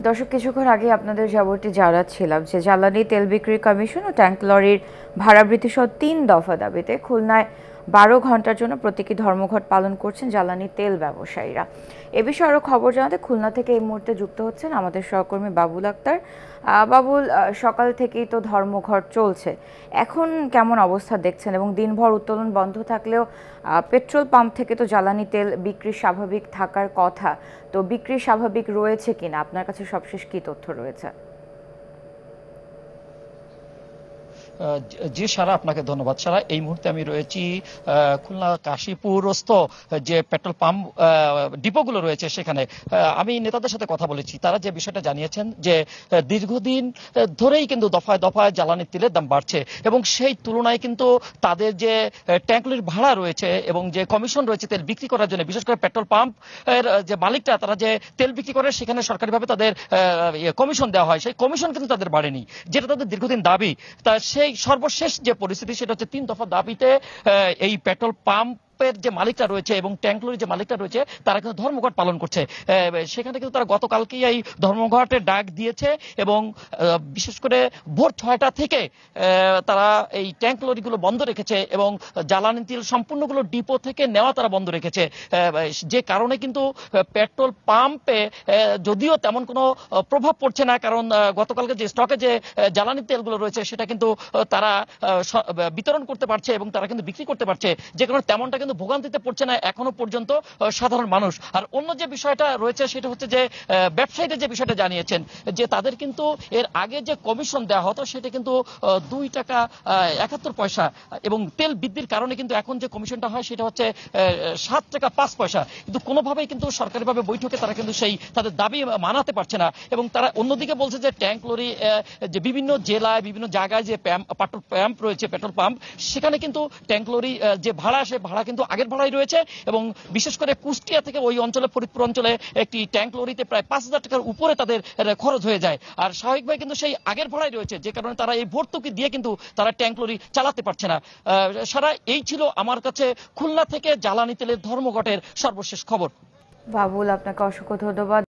দর্শক, কিছুক্ষণ আগে আপনাদের যাবতী জানাচ্ছিলাম যে জ্বালানি তেল বিক্রি কমিশন ও ট্যাঙ্ক লরির ভাড়া বৃদ্ধি সহ তিন দফা দাবিতে খুলনায় বারো ঘণ্টার জন্য প্রতীকী ধর্মঘট পালন করছেন জ্বালানি তেল ব্যবসায়ীরা। এ বিষয়ে আরও খবর জানাতে খুলনা থেকে এই মুহূর্তে যুক্ত হচ্ছেন আমাদের সহকর্মী বাবুল আক্তার। বাবুল সকাল থেকেই তো ধর্মঘট চলছে। এখন কেমন অবস্থা দেখছেন? এবং দিনভর উত্তোলন বন্ধ থাকলেও পেট্রোল পাম্প থেকে তো জ্বালানি তেল বিক্রি স্বাভাবিক থাকার কথা। তো বিক্রি স্বাভাবিক রয়েছে কিনা? আপনার কাছে সবশেষ কী তথ্য রয়েছে? জি সারা আপনাকে ধন্যবাদ। সারা এই মুহূর্তে আমি রয়েছি খুলনা কাশীপুরস্থ যে পেট্রোল পাম্প ডিপোগুলো রয়েছে সেখানে। আমি নেতাদের সাথে কথা বলেছি। তারা যে বিষয়টা জানিয়েছেন যে দীর্ঘদিন ধরেই কিন্তু দফায় দফায় জ্বালানি তেলের দাম বাড়ছে এবং সেই তুলনায় কিন্তু তাদের যে ট্যাঙ্কলির ভাড়া রয়েছে এবং যে কমিশন রয়েছে তেল বিক্রি করার জন্য বিশেষ করে পেট্রোল পাম্পের যে মালিকটা তারা যে তেল বিক্রি করে সেখানে সরকারিভাবে তাদের ইয়ে, কমিশন দেওয়া হয়। সেই কমিশন কিন্তু তাদের বাড়েনি। যেটা তাদের দীর্ঘদিন দাবি তা সেই সর্বশেষ যে পরিস্থিতি সেটা হচ্ছে তিন দফা দাবিতে এই পেট্রোল পাম্প পাম্পের যে মালিকরা রয়েছে এবং ট্যাঙ্কলরির যে মালিকরা রয়েছে, তারা কিন্তু ধর্মঘট পালন করছে। সেখানে কিন্তু তারা গতকালকেই এই ধর্মঘটের ডাক দিয়েছে এবং বিশেষ করে ভোর ছয়টা থেকে তারা এই ট্যাঙ্ক লরিগুলো বন্ধ রেখেছে এবং জ্বালানি তেল সম্পূর্ণগুলো ডিপো থেকে নেওয়া তারা বন্ধ রেখেছে। যে কারণে কিন্তু পেট্রোল পাম্পে যদিও তেমন কোনো প্রভাব পড়ছে না, কারণ গতকালকে যে স্টকে যে জ্বালানি তেলগুলো রয়েছে, সেটা কিন্তু, তারা বিতরণ করতে পারছে এবং তারা কিন্তু বিক্রি করতে পারছে। যে কারণে তেমনটা কিন্তু ভোগান্তিতে পড়ছে না এখনও পর্যন্ত সাধারণ মানুষ। আর অন্য যে বিষয়টা রয়েছে সেটা হচ্ছে যে ব্যবসায়ীদের যে বিষয়টা জানিয়েছেন, যে তাদের কিন্তু এর আগে যে কমিশন দেওয়া হতো সেটা কিন্তু দুই টাকা একাত্তর পয়সা এবং তেল বৃদ্ধির কারণে কিন্তু এখন যে কমিশনটা হয় সেটা হচ্ছে সাত টাকা পাঁচ পয়সা। কিন্তু কোনোভাবেই কিন্তু সরকারিভাবে বৈঠকে তারা কিন্তু সেই, তাদের দাবি মানাতে পারছে না এবং তারা অন্যদিকে বলছে যে ট্যাঙ্ক, লরি যে বিভিন্ন জেলায়, বিভিন্ন জায়গায় যে প্যাম্প, পেট্রোল পাম্প রয়েছে, পেট্রোল পাম্প, সেখানে কিন্তু ট্যাঙ্ক, লরি যে ভাড়া, সে ভাড়া কিন্তু আগের ভাড়াই রয়েছে এবং বিশেষ করে কুষ্টিয়া থেকে ওই অঞ্চলে, ফরিদপুর অঞ্চলে একটি ট্যাঙ্ক লরিতে প্রায় পাঁচ হাজার টাকার উপরে তাদের খরচ হয়ে যায়। আর স্বাভাবিকভাবে কিন্তু সেই আগের ভাড়াই রয়েছে, যে কারণে তারা এই ভর্তুকি দিয়ে কিন্তু তারা ট্যাঙ্ক লরি চালাতে পারছে না। সারা এই ছিল আমার কাছে খুলনা থেকে জ্বালানি তেলের ধর্মঘটের সর্বশেষ খবর। বাবুল, আপনাকে অসংখ্য ধন্যবাদ।